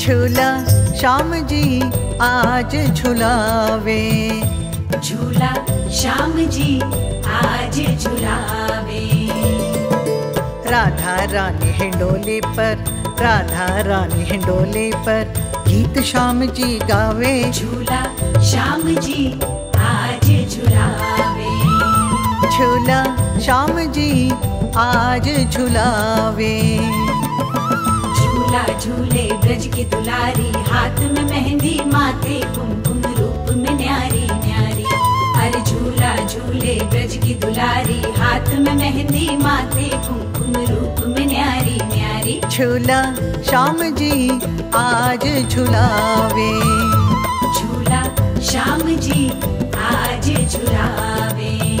झूला श्याम जी आज झुलावे झूला श्याम जी आज झुलावे। राधा रानी हिंडोले पर राधा रानी हिंडोले पर गीत श्याम जी गावे। झूला श्याम जी आज झुलावे। झूला श्याम जी आज झुलावे। झूला झूले ब्रज की दुलारी हाथ में मेहंदी माथे दुलारी हाथ में मेहंदी माथे कुमकुम रूप में न्यारी न्यारी। झूला श्याम जी आज झुलावे। झूला श्याम जी आज झुलावे।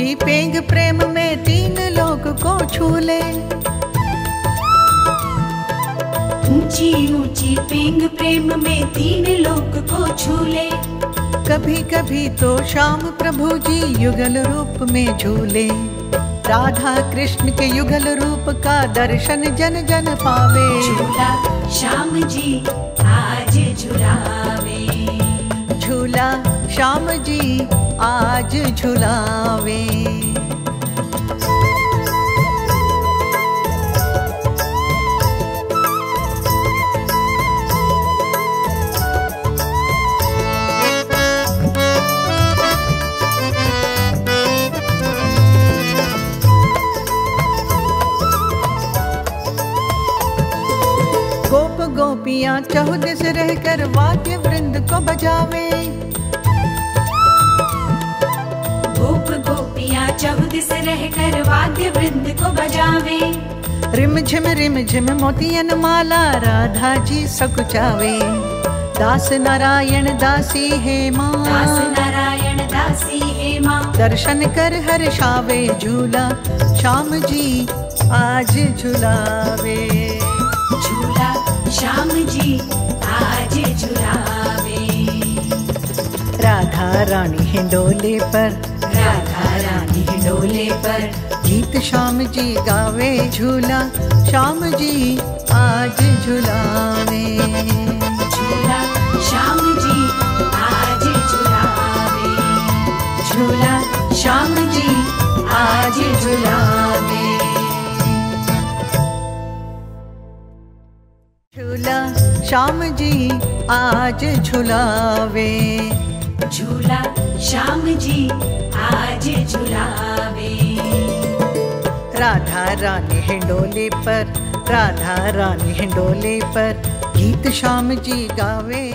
ऊँची पेंग प्रेम में तीन लोग को छूले ऊँची ऊँची पेंग प्रेम में तीन लोग को छूले कभी कभी तो श्याम प्रभु जी युगल रूप में झूले। राधा कृष्ण के युगल रूप का दर्शन जन जन पावे। झूला श्याम जी आज झुलावे। झूला श्याम जी आज झुलावे। गोप गोपियाँ चौदस रहकर वाद्य वृंद को बजावे। चौदिस रहकर वाद्य वृंद को बजावे। रिम झिम रिम झिम मोतियन माला राधा जी सकुचावे। दास नारायण दासी हे माँ। दास नारायण दासी हे माँ। दर्शन कर हर शावे झूला श्याम जी आज झुलावे। झूला श्याम जी आज झुलावे। राधा रानी हिंडोले पर। राधा रानी डोले पर। गीत श्याम जी गावे झूला श्याम जी आज झुलावे। झूला श्याम जी आज झुलावे। झूला श्याम जी आज झुलावे। झूला श्याम जी आज झुलावे। झूला श्याम जी आज झुलावे। राधा रानी हिंडोले पर राधा रानी हिंडोले पर गीत श्याम जी गावे।